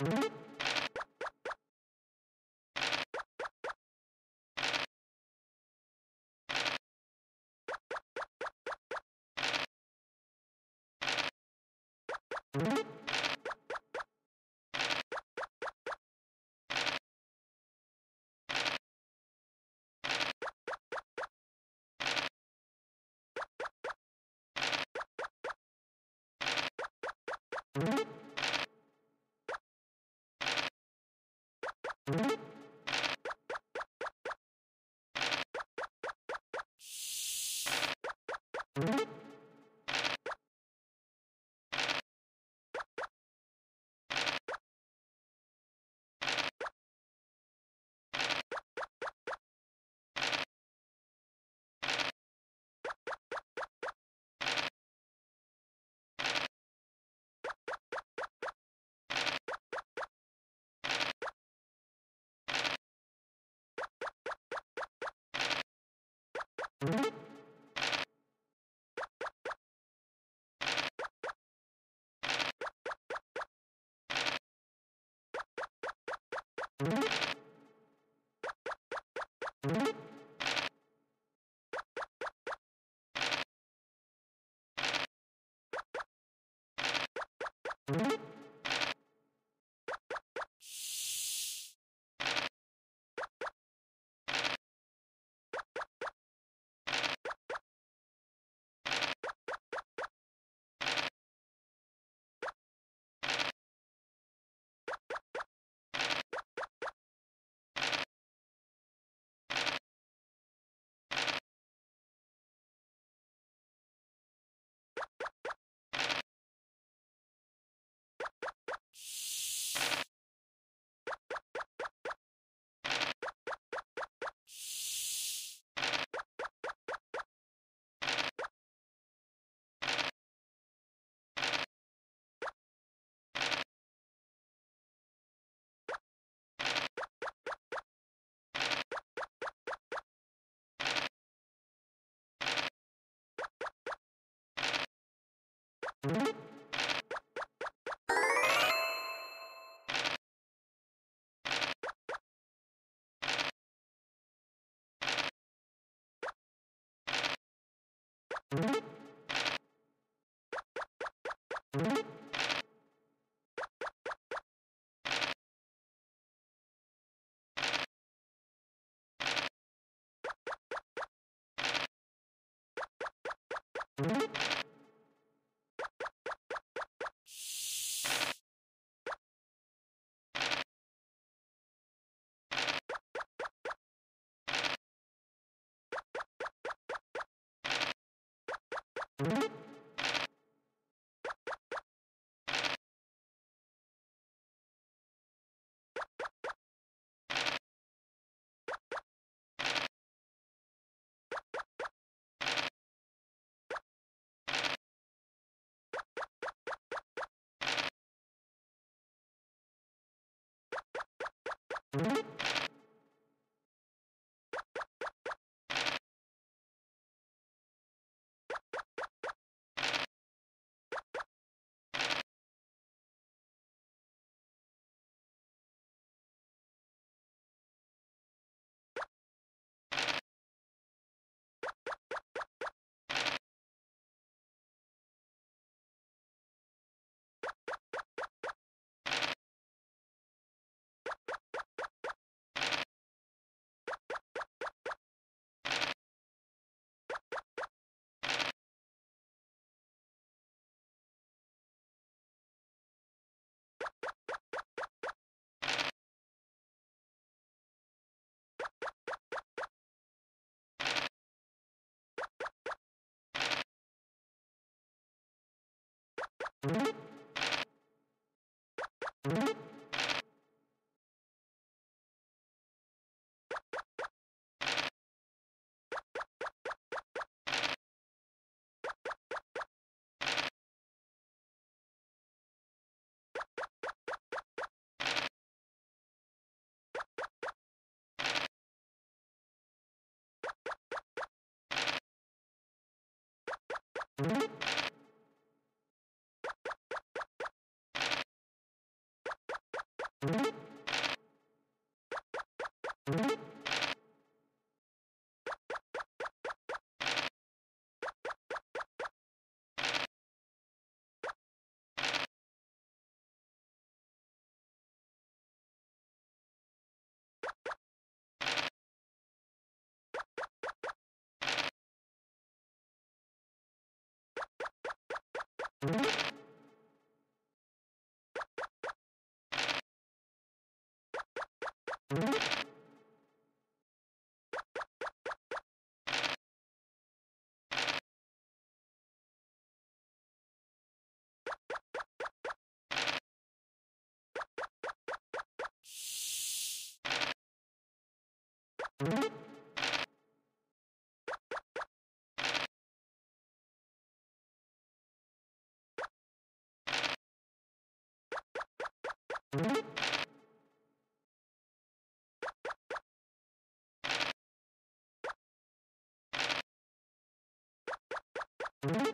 you you you thank you. you you you you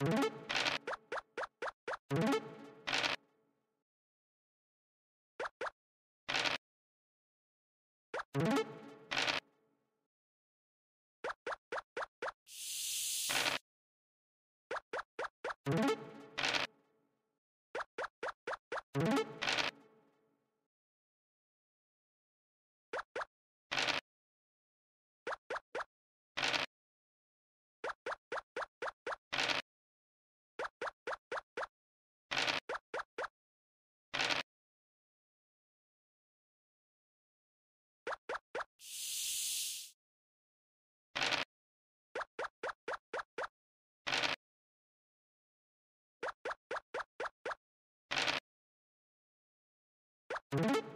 you you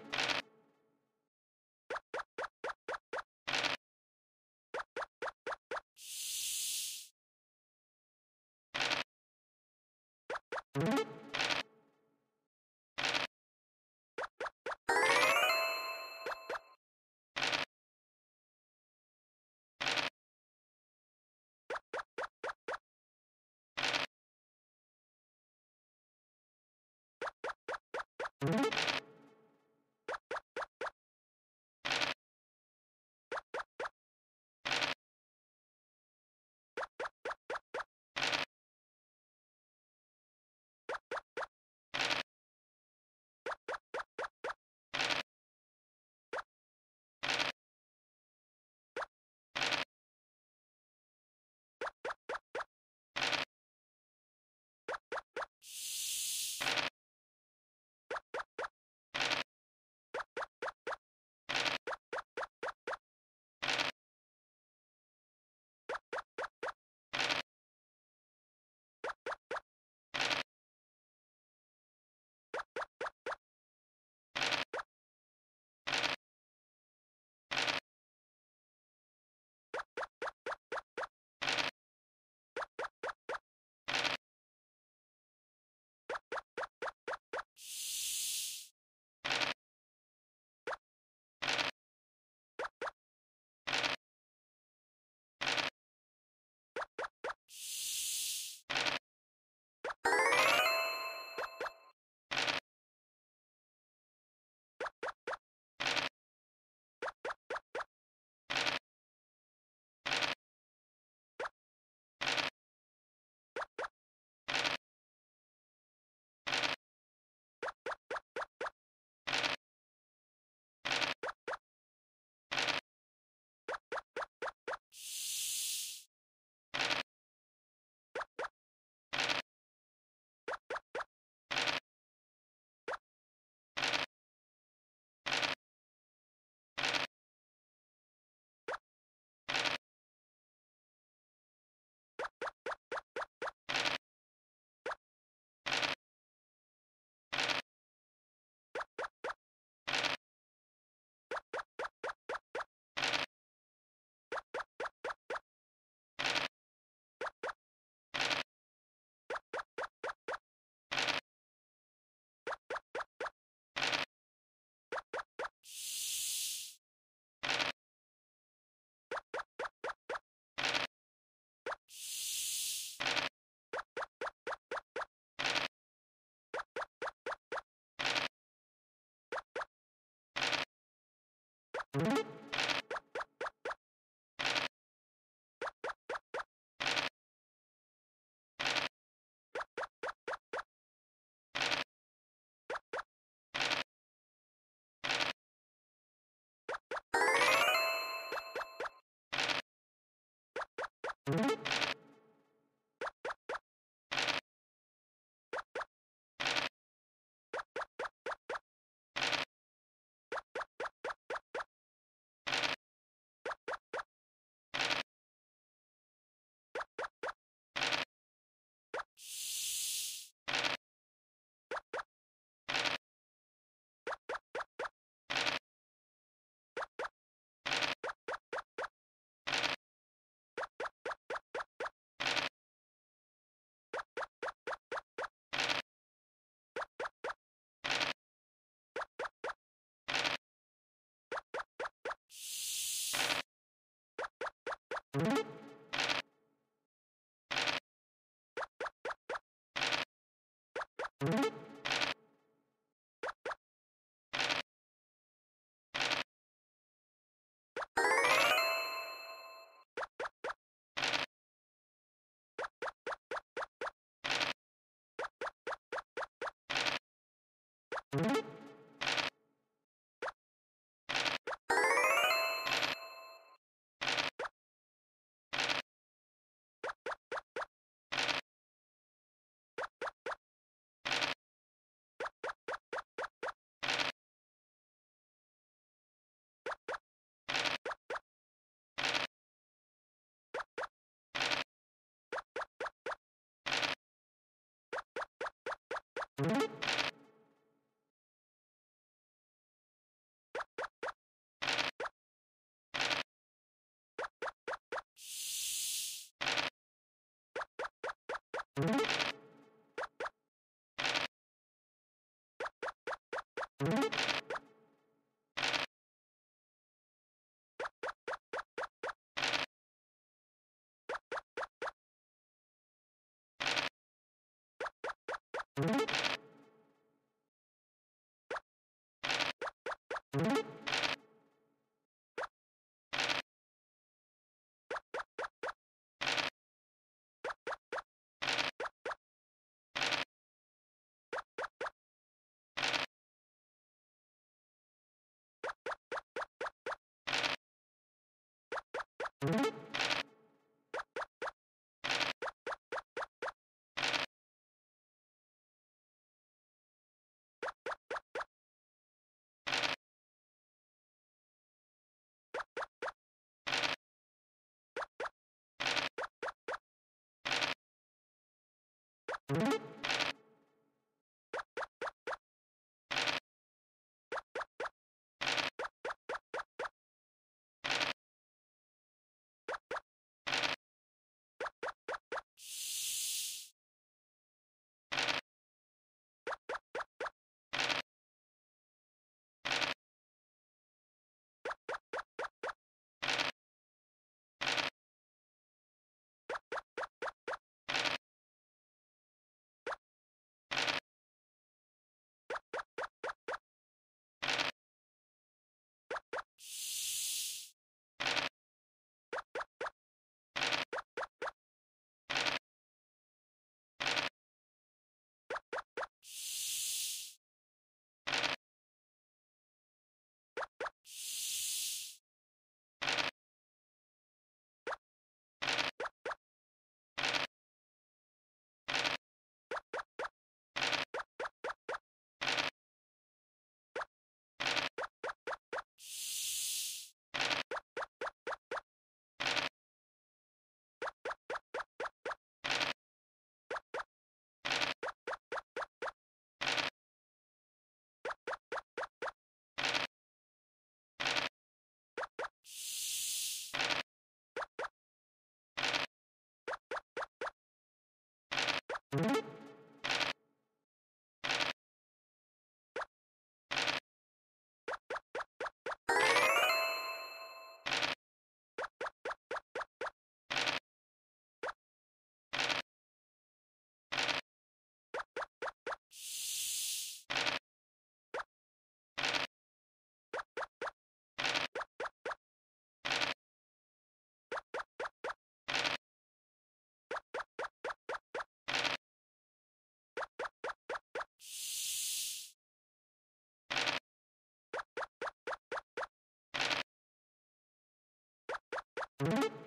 you. you you you you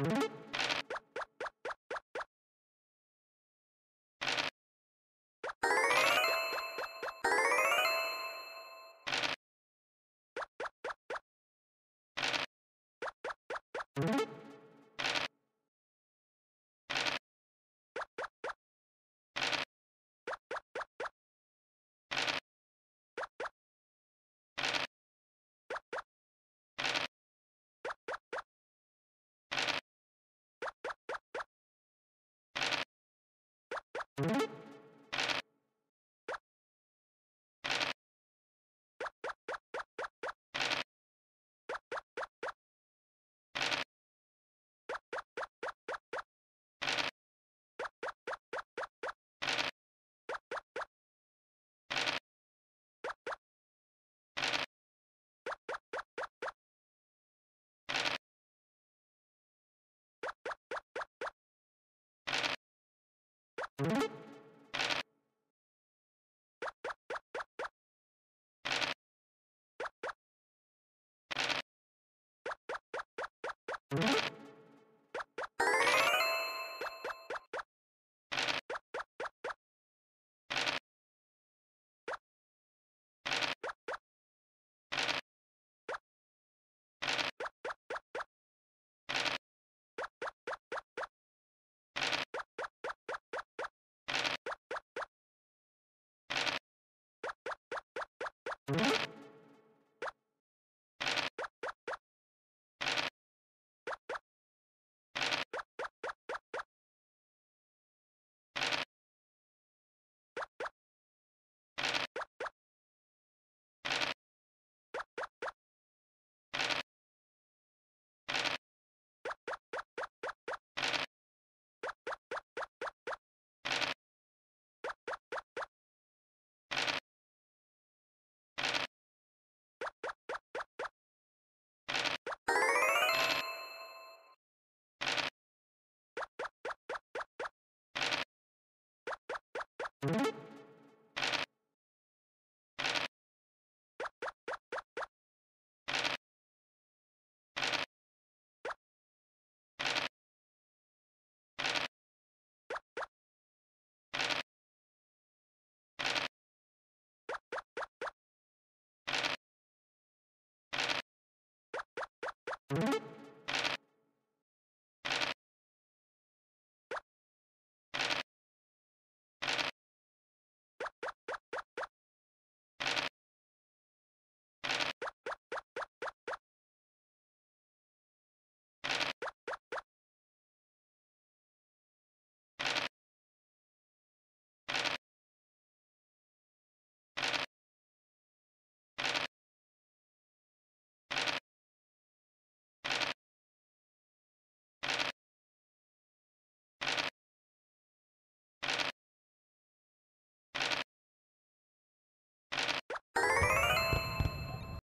you you. you you you